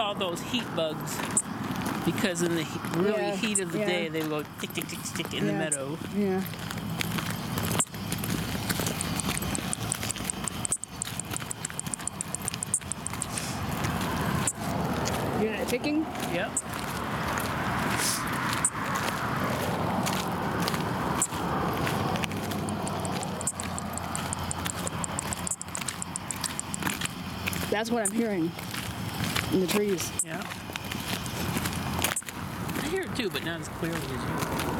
call those heat bugs because in the he- really Yeah, heat of the yeah. day they will go tick tick tick tick in the meadow. Yeah. You hear that ticking? Yep. That's what I'm hearing in the trees. Yeah. I hear it too, but not as clearly as you.